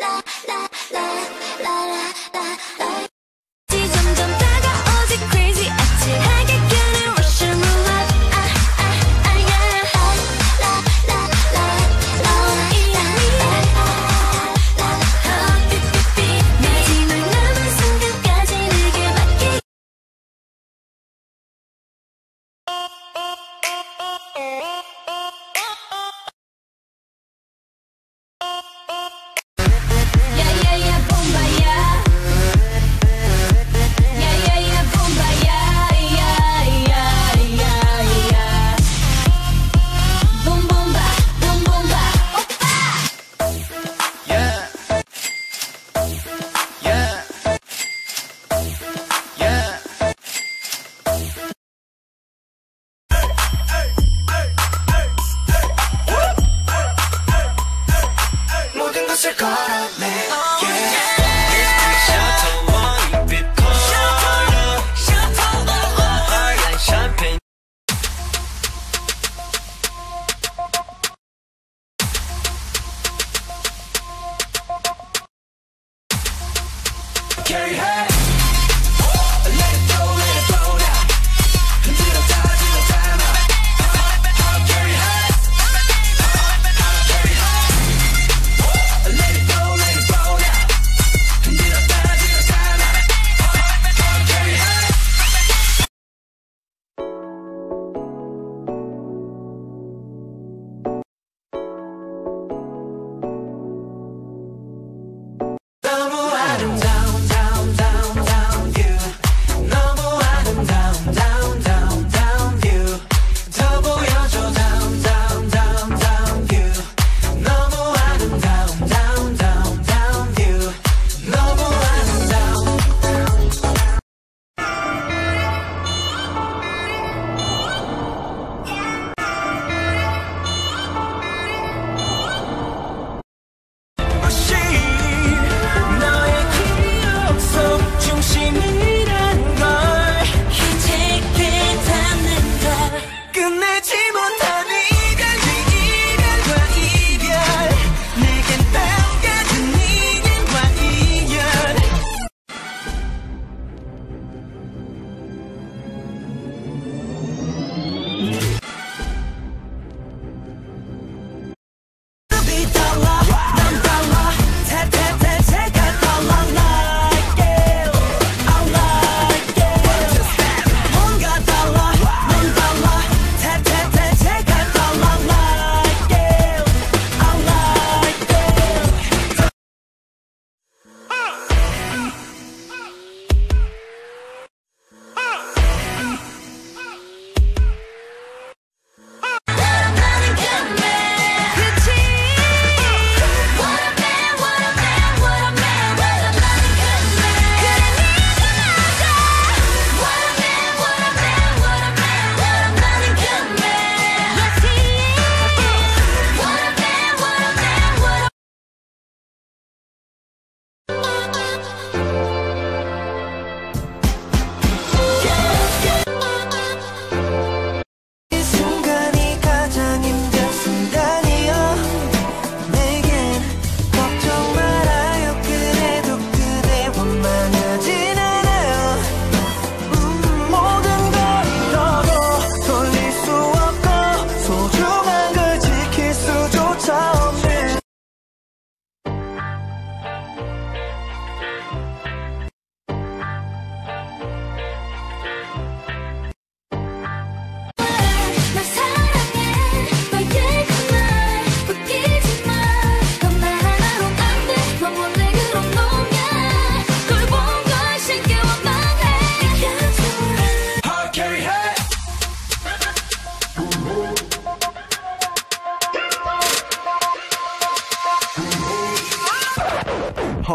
la la la la la la 그것을 걸어내 oh, yeah. Carry hey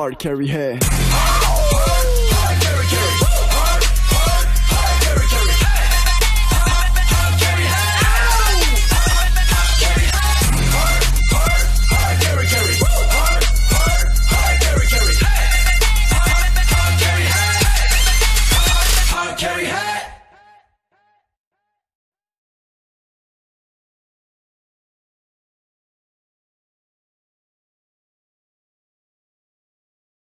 hard carry 해